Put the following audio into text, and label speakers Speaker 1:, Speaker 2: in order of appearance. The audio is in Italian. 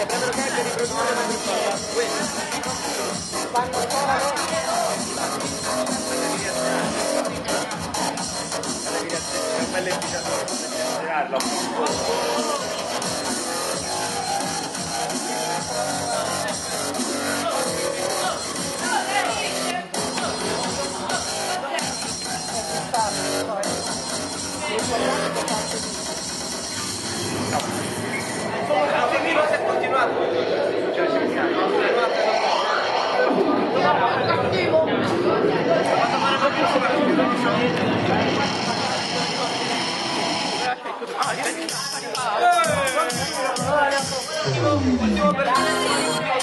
Speaker 1: Cioè, prendere carica di riprodurre la piccola. Questo. Fanno ancora belle 哎呀！